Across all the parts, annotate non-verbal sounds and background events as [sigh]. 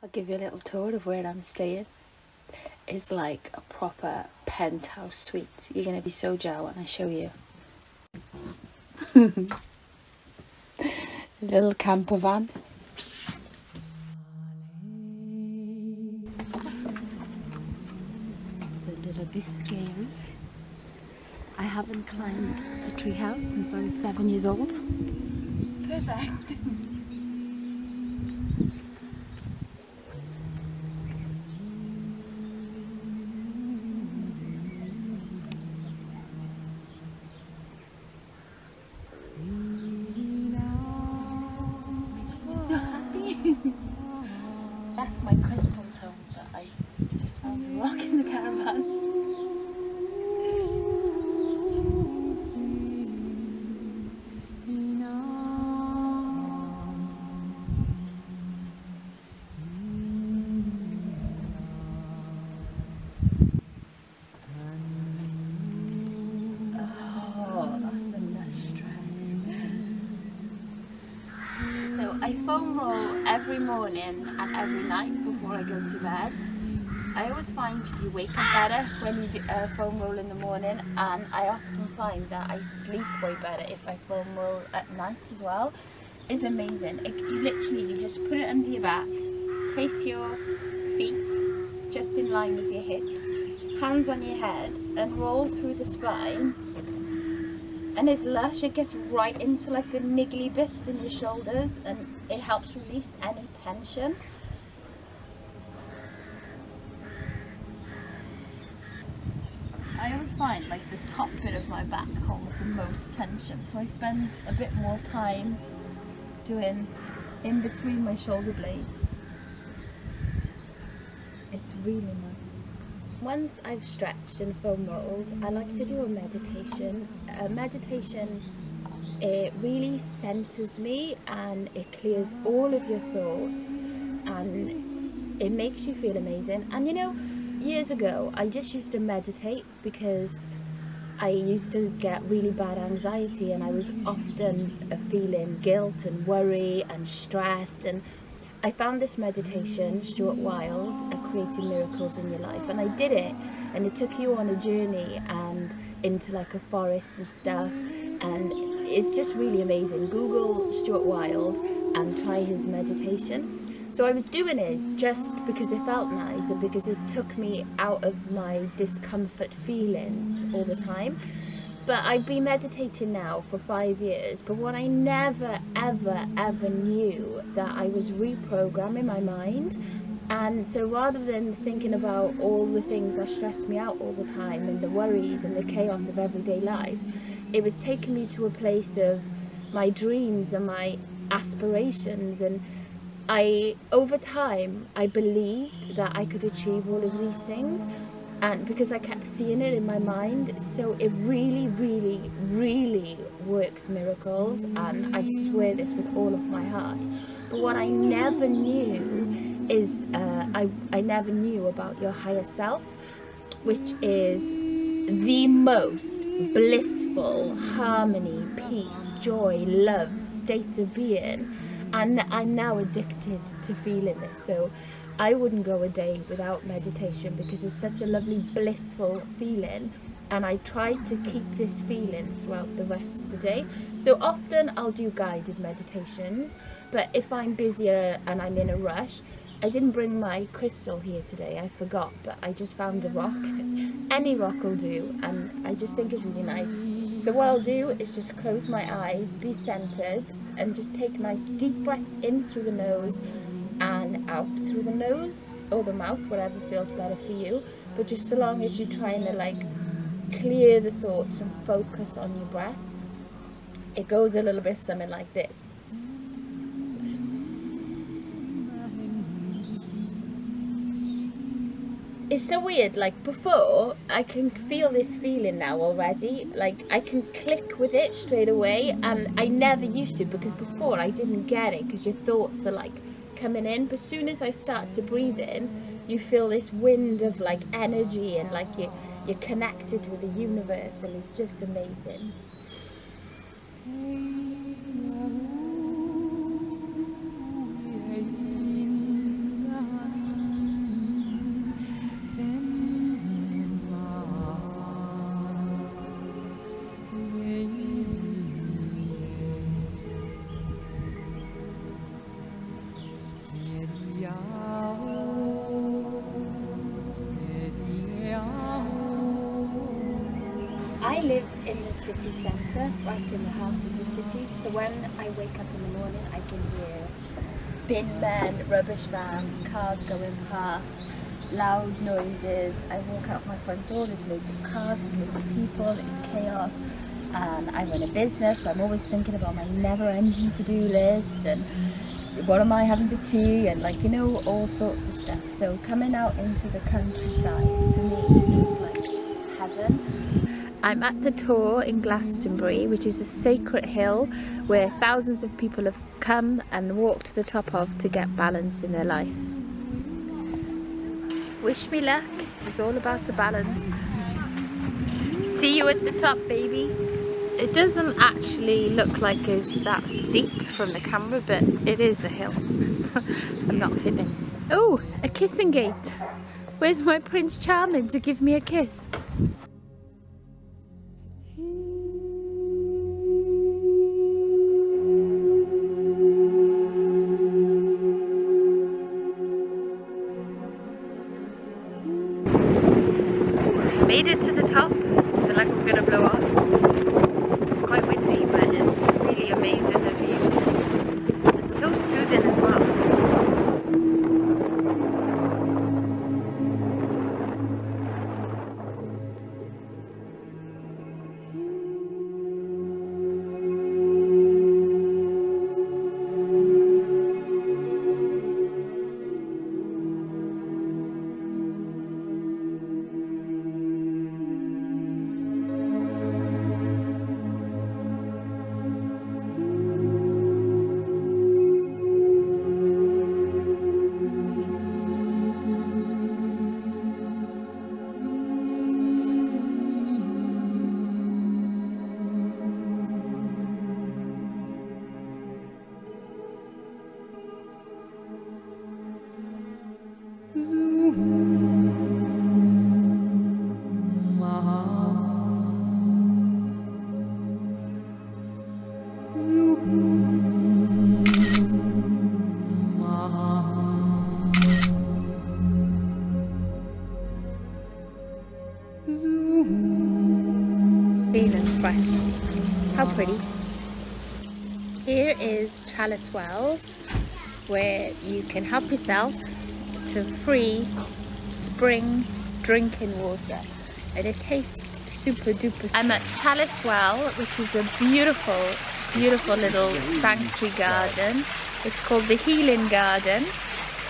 I'll give you a little tour of where I'm staying. It's like a proper penthouse suite. You're gonna be so jealous when I show you. [laughs] little camper van. a little bit scary. I haven't climbed a treehouse since I was seven years old. Perfect. [laughs] every morning and every night before I go to bed. I always find you wake up better when you uh, foam roll in the morning and I often find that I sleep way better if I foam roll at night as well. It's amazing. It, you literally, you just put it under your back, place your feet just in line with your hips, hands on your head and roll through the spine and it's lush it gets right into like the niggly bits in your shoulders and it helps release any tension. I always find like the top bit of my back holds the most tension so I spend a bit more time doing in between my shoulder blades. It's really nice once I've stretched and foam rolled, I like to do a meditation. A meditation, it really centers me and it clears all of your thoughts and it makes you feel amazing. And you know, years ago, I just used to meditate because I used to get really bad anxiety and I was often feeling guilt and worry and stressed and I found this meditation, Stuart Wilde, Creating Miracles in Your Life, and I did it, and it took you on a journey and into like a forest and stuff, and it's just really amazing. Google Stuart Wilde and try his meditation. So I was doing it just because it felt nice and because it took me out of my discomfort feelings all the time. But I've been meditating now for five years, but what I never, ever, ever knew that I was reprogramming my mind. And so rather than thinking about all the things that stressed me out all the time and the worries and the chaos of everyday life, it was taking me to a place of my dreams and my aspirations. And I over time I believed that I could achieve all of these things and because I kept seeing it in my mind so it really really really works miracles and I swear this with all of my heart. But what I never knew is uh, I, I never knew about your higher self which is the most blissful harmony peace joy love state of being. And I'm now addicted to feeling it. So I wouldn't go a day without meditation because it's such a lovely blissful feeling and I try to keep this feeling throughout the rest of the day. So often I'll do guided meditations, but if I'm busier and I'm in a rush, I didn't bring my crystal here today, I forgot, but I just found a rock. Any rock will do, and I just think it's really nice. So what I'll do is just close my eyes, be centered, and just take nice deep breaths in through the nose and out through the nose or the mouth, whatever feels better for you. But just so long as you're trying to like clear the thoughts and focus on your breath, it goes a little bit something like this. It's so weird, like before, I can feel this feeling now already, like I can click with it straight away and I never used to because before I didn't get it because your thoughts are like coming in but soon as I start to breathe in you feel this wind of like energy and like you you're connected with the universe and it's just amazing right in the heart of the city, so when I wake up in the morning I can hear bin men, rubbish vans, cars going past, loud noises. I walk out my front door, there's loads of cars, there's loads of people, it's chaos. And I run a business, so I'm always thinking about my never-ending to-do list and what am I having for tea and like, you know, all sorts of stuff. So coming out into the countryside for me is like heaven. I'm at the Tor in Glastonbury, which is a sacred hill where thousands of people have come and walked to the top of to get balance in their life. Wish me luck, it's all about the balance. See you at the top, baby. It doesn't actually look like it's that steep from the camera, but it is a hill. [laughs] I'm not fibbing. Oh, a kissing gate. Where's my Prince Charming to give me a kiss? So soothing is Chalice Wells, where you can help yourself to free spring drinking water. And it tastes super duper. I'm at Chalice Well, which is a beautiful, beautiful little sanctuary garden. It's called the Healing Garden.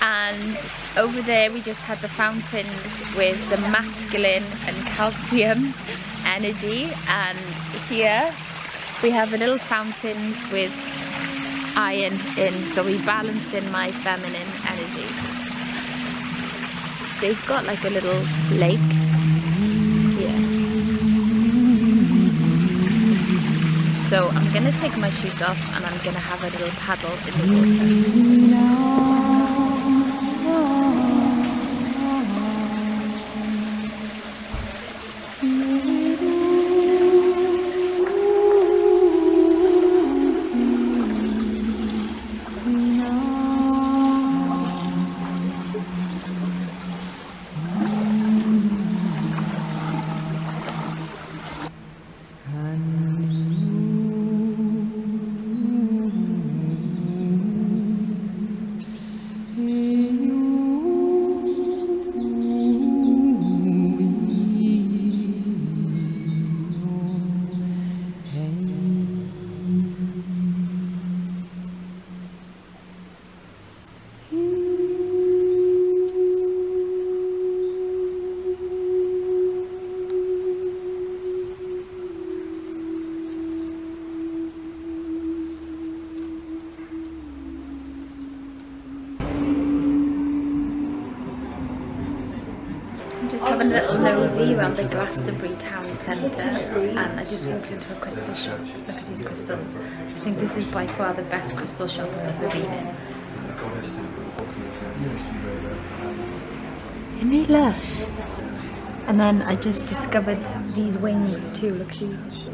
And over there we just had the fountains with the masculine and calcium [laughs] energy. And here we have the little fountains with iron in, so we balance in my feminine energy. They've got like a little lake here. So I'm gonna take my shoes off and I'm gonna have a little paddle in the water. Little nosy around the Glastonbury town centre and I just walked into a crystal shop. Look at these crystals. I think this is by far the best crystal shop I've ever been in. Isn't it lush? And then I just discovered these wings too, look at these.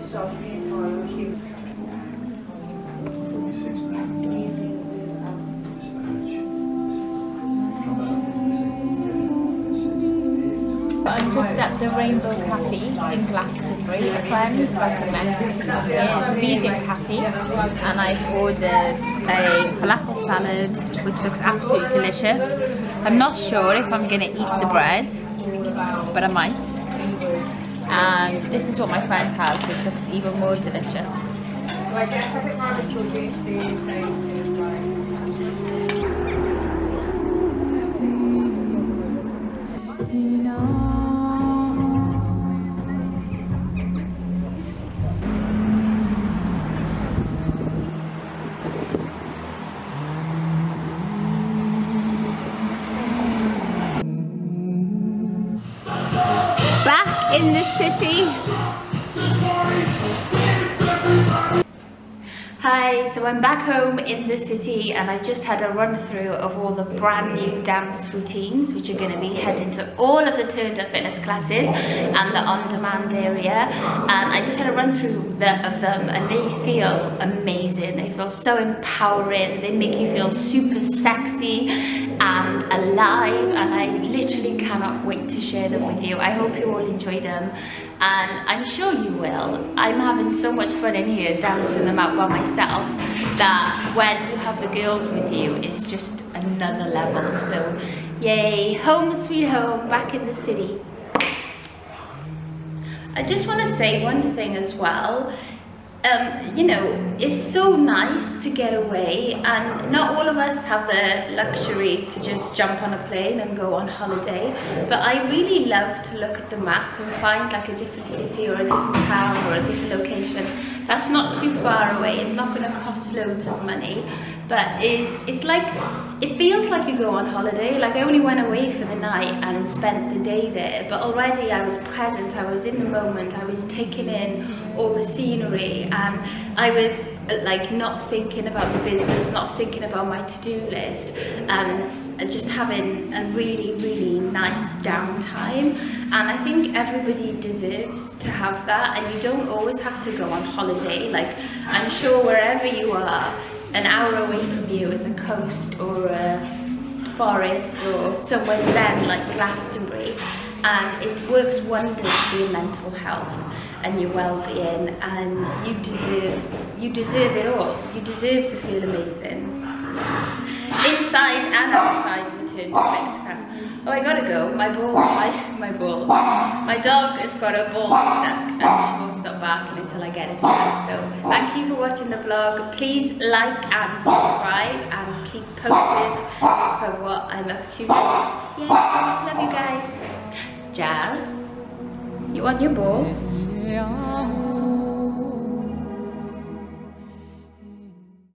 The Rainbow Cafe in Glastonbury. A friend recommended to come. It's a vegan cafe and I've ordered a falafel salad which looks absolutely delicious. I'm not sure if I'm going to eat the bread but I might. And this is what my friend has which looks even more delicious. So I guess I think will be the same. Back in the city Hi, so I'm back home in the city and I've just had a run through of all the brand new dance routines which are going to be heading to all of the Turn'd Up Fitness classes and the on-demand area. And I just had a run through the, of them and they feel amazing, they feel so empowering, they make you feel super sexy and alive and I literally cannot wait to share them with you. I hope you all enjoy them and I'm sure you will. I'm having so much fun in here dancing them out by myself that when you have the girls with you it's just another level. So yay. Home sweet home back in the city. I just want to say one thing as well. Um, you know, it's so nice to get away and not all of us have the luxury to just jump on a plane and go on holiday but I really love to look at the map and find like a different city or a different town or a different location. That's not too far away it's not going to cost loads of money but it, it's like it feels like you go on holiday like I only went away for the night and spent the day there but already I was present I was in the moment I was taking in all the scenery and I was like not thinking about the business not thinking about my to-do list um, and just having a really really nice downtime. And I think everybody deserves to have that and you don't always have to go on holiday. Like I'm sure wherever you are an hour away from you is a coast or a forest or somewhere zen like Glastonbury and it works wonders for your mental health and your well-being and you deserve you deserve it all. You deserve to feel amazing. Inside and outside of fitness class. Oh I gotta go. My ball my my ball. My dog has got a ball stuck and she won't stop barking until I get it so thank you for watching the vlog. Please like and subscribe and keep posted for what I'm up to next. Yes love you guys. Jazz you want your ball